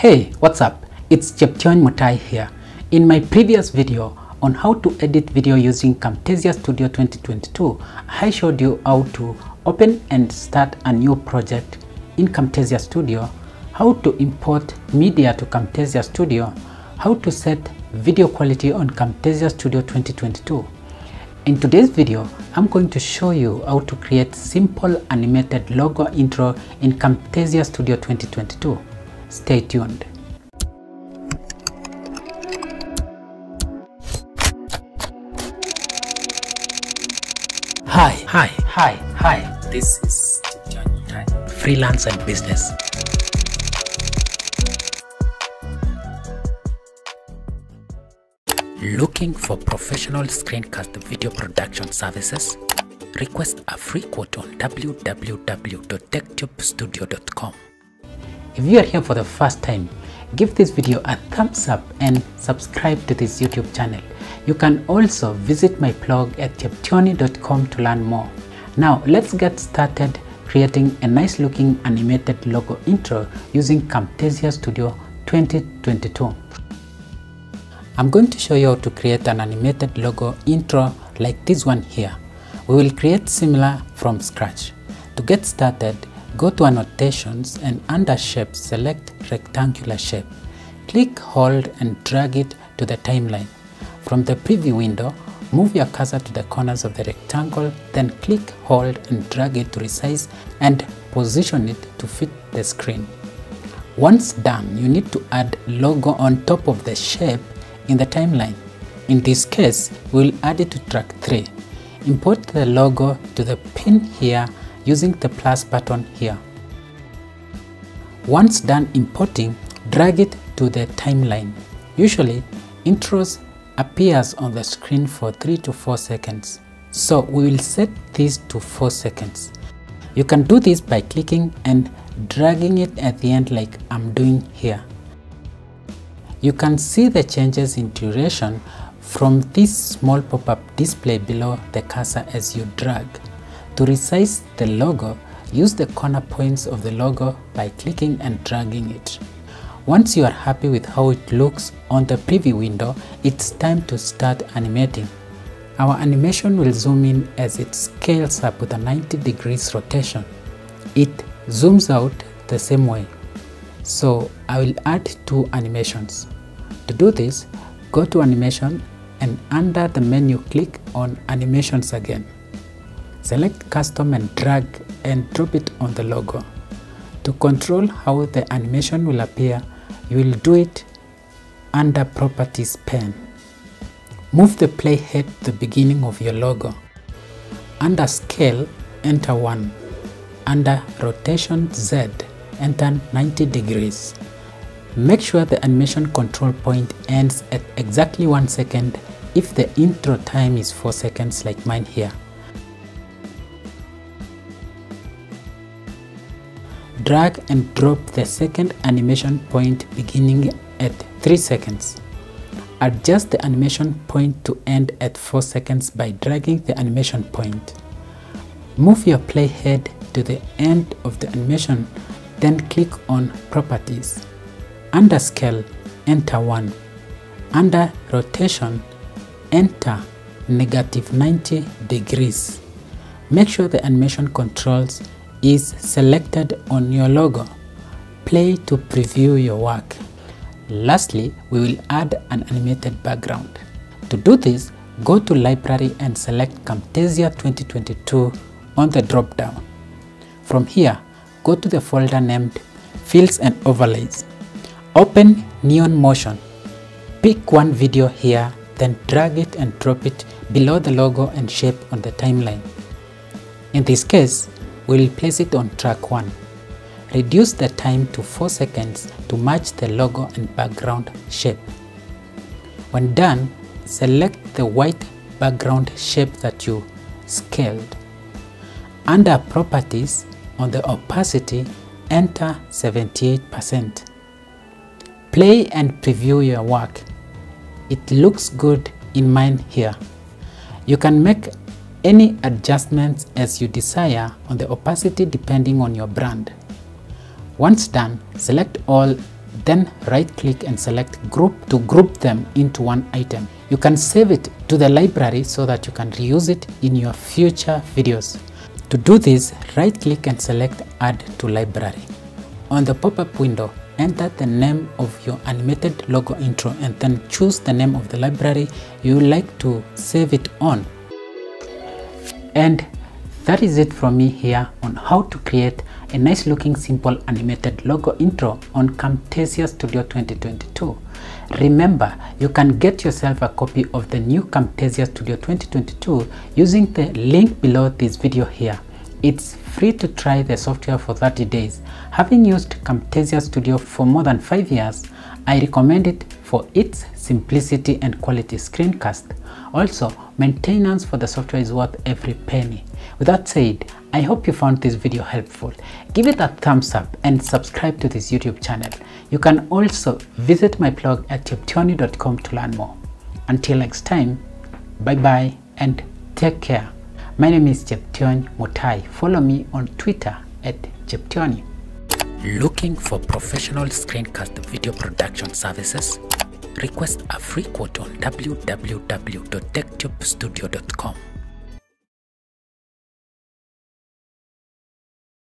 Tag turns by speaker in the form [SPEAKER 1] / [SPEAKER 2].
[SPEAKER 1] Hey, what's up? It's Cheptiony Mutai here. In my previous video on how to edit video using Camtasia Studio 2022, I showed you how to open and start a new project in Camtasia Studio, how to import media to Camtasia Studio, how to set video quality on Camtasia Studio 2022. In today's video, I'm going to show you how to create simple animated logo intro in Camtasia Studio 2022. Stay tuned. Hi, hi, hi, hi. This is John Mutai, freelance and business. Looking for professional screencast video production services? Request a free quote on www.techtubestudio.com. If you are here for the first time, give this video a thumbs up and subscribe to this YouTube channel. You can also visit my blog at cheptiony.com to learn more. Now let's get started creating a nice looking animated logo intro using Camtasia Studio 2022. I'm going to show you how to create an animated logo intro like this one here. We will create similar from scratch. To get started, go to annotations and under shape select rectangular shape. Click, hold and drag it to the timeline. From the preview window, move your cursor to the corners of the rectangle, then click, hold and drag it to resize and position it to fit the screen. Once done, you need to add logo on top of the shape in the timeline. In this case, we'll add it to track 3. Import the logo to the pin here using the plus button here. Once done importing, drag it to the timeline. Usually, intros appears on the screen for 3 to 4 seconds. So we will set this to 4 seconds. You can do this by clicking and dragging it at the end like I'm doing here. You can see the changes in duration from this small pop-up display below the cursor as you drag. To resize the logo, use the corner points of the logo by clicking and dragging it. Once you are happy with how it looks on the preview window, it's time to start animating. Our animation will zoom in as it scales up with a 90 degrees rotation. It zooms out the same way. So I will add two animations. To do this, go to animation and under the menu click on animations again. Select custom and drag and drop it on the logo. To control how the animation will appear, you will do it under properties pane. Move the playhead to the beginning of your logo. Under scale, enter 1. Under rotation Z, enter 90 degrees. Make sure the animation control point ends at exactly 1 second if the intro time is 4 seconds like mine here. Drag and drop the second animation point beginning at 3 seconds. Adjust the animation point to end at 4 seconds by dragging the animation point. Move your playhead to the end of the animation, then click on Properties. Under Scale, enter 1. Under Rotation, enter negative 90 degrees. Make sure the animation controls is selected on your logo. Play to preview your work. Lastly, we will add an animated background. To do this, go to Library and select Camtasia 2022 on the drop-down. From here, go to the folder named Fields and Overlays. Open Neon Motion. Pick one video here, then drag it and drop it below the logo and shape on the timeline. In this case, we'll place it on track 1. Reduce the time to 4 seconds to match the logo and background shape. When done, select the white background shape that you scaled. Under Properties, on the opacity, enter 78%. Play and preview your work. It looks good in mine here. You can make any adjustments as you desire on the opacity depending on your brand. Once done, select all Then right click and select group to group them into one item. You can save it to the library so that you can reuse it in your future videos. To do this, right click and select add to library. On the pop-up window, enter the name of your animated logo intro and then choose the name of the library you like to save it on. And that is it from me here on how to create a nice looking simple animated logo intro on Camtasia Studio 2022. Remember, you can get yourself a copy of the new Camtasia Studio 2022 using the link below this video here. It's free to try the software for 30 days. Having used Camtasia Studio for more than 5 years, I recommend it for its simplicity and quality screencast. Also, maintenance for the software is worth every penny. With that said, I hope you found this video helpful. Give it a thumbs up and subscribe to this YouTube channel. You can also visit my blog at cheptiony.com to learn more. Until next time, bye bye and take care. My name is Cheptiony Mutai. Follow me on Twitter at Cheptiony. Looking for professional screencast video production services? Request a free quote on www.techtubestudio.com.